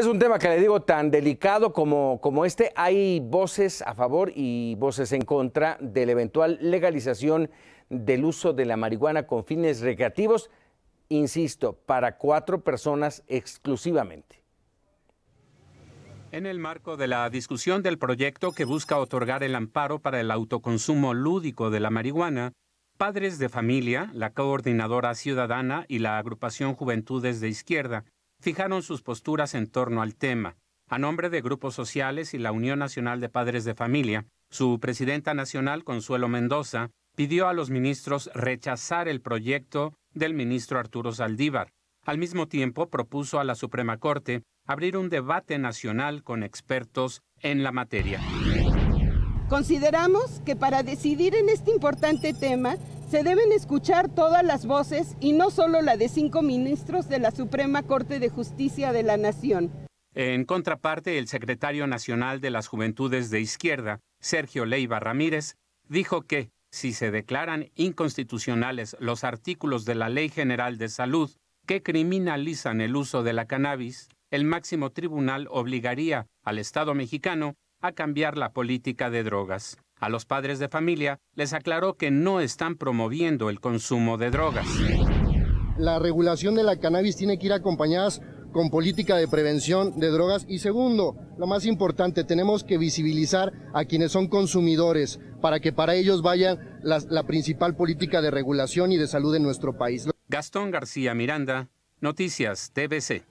Es un tema que le digo tan delicado como, como este. Hay voces a favor y voces en contra de la eventual legalización del uso de la marihuana con fines recreativos, insisto, para cuatro personas exclusivamente. En el marco de la discusión del proyecto que busca otorgar el amparo para el autoconsumo lúdico de la marihuana, padres de familia, la coordinadora ciudadana y la agrupación Juventudes de Izquierda fijaron sus posturas en torno al tema. A nombre de grupos sociales y la Unión Nacional de Padres de Familia, su presidenta nacional, Consuelo Mendoza, pidió a los ministros rechazar el proyecto del ministro Arturo Saldívar. Al mismo tiempo, propuso a la Suprema Corte abrir un debate nacional con expertos en la materia. Consideramos que para decidir en este importante tema se deben escuchar todas las voces y no solo la de cinco ministros de la Suprema Corte de Justicia de la Nación. En contraparte, el secretario nacional de las Juventudes de Izquierda, Sergio Leiva Ramírez, dijo que si se declaran inconstitucionales los artículos de la Ley General de Salud que criminalizan el uso de la cannabis, el máximo tribunal obligaría al Estado mexicano a cambiar la política de drogas. A los padres de familia les aclaró que no están promoviendo el consumo de drogas. La regulación de la cannabis tiene que ir acompañada con política de prevención de drogas y segundo, lo más importante, tenemos que visibilizar a quienes son consumidores para que para ellos vaya la, la principal política de regulación y de salud en nuestro país. Gastón García Miranda, Noticias TVC.